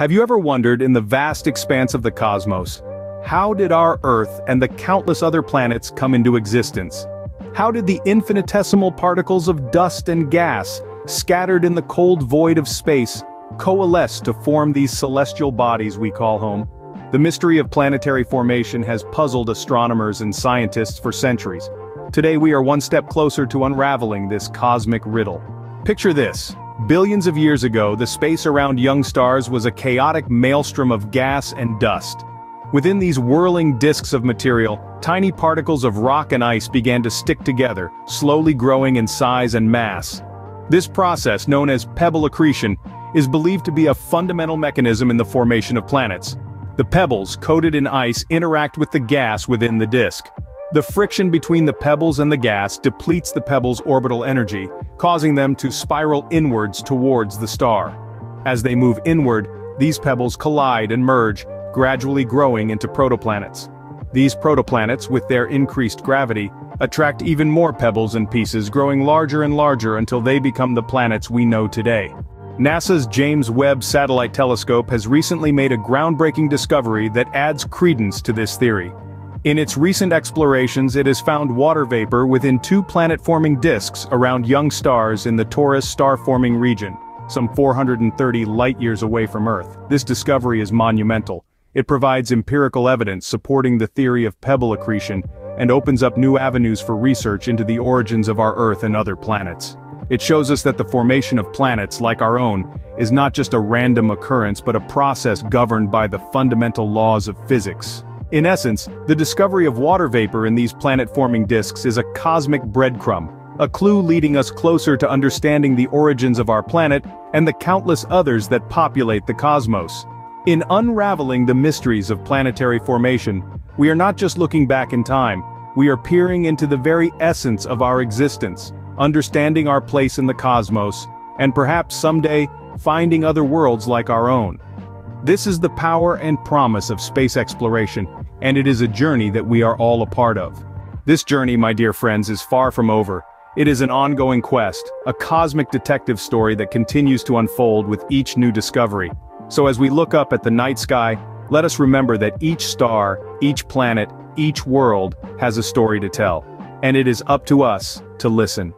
Have you ever wondered in the vast expanse of the cosmos, how did our Earth and the countless other planets come into existence? How did the infinitesimal particles of dust and gas, scattered in the cold void of space, coalesce to form these celestial bodies we call home? The mystery of planetary formation has puzzled astronomers and scientists for centuries. Today we are one step closer to unraveling this cosmic riddle. Picture this. Billions of years ago the space around young stars was a chaotic maelstrom of gas and dust. Within these whirling disks of material, tiny particles of rock and ice began to stick together, slowly growing in size and mass. This process, known as pebble accretion, is believed to be a fundamental mechanism in the formation of planets. The pebbles, coated in ice, interact with the gas within the disk. The friction between the pebbles and the gas depletes the pebbles' orbital energy, causing them to spiral inwards towards the star. As they move inward, these pebbles collide and merge, gradually growing into protoplanets. These protoplanets, with their increased gravity, attract even more pebbles and pieces growing larger and larger until they become the planets we know today. NASA's James Webb Satellite Telescope has recently made a groundbreaking discovery that adds credence to this theory. In its recent explorations it has found water vapor within two planet-forming disks around young stars in the Taurus star-forming region, some 430 light-years away from Earth. This discovery is monumental. It provides empirical evidence supporting the theory of pebble accretion and opens up new avenues for research into the origins of our Earth and other planets. It shows us that the formation of planets like our own is not just a random occurrence but a process governed by the fundamental laws of physics. In essence, the discovery of water vapor in these planet-forming disks is a cosmic breadcrumb, a clue leading us closer to understanding the origins of our planet and the countless others that populate the cosmos. In unraveling the mysteries of planetary formation, we are not just looking back in time, we are peering into the very essence of our existence, understanding our place in the cosmos, and perhaps someday, finding other worlds like our own. This is the power and promise of space exploration, and it is a journey that we are all a part of. This journey, my dear friends, is far from over. It is an ongoing quest, a cosmic detective story that continues to unfold with each new discovery. So as we look up at the night sky, let us remember that each star, each planet, each world has a story to tell. And it is up to us to listen.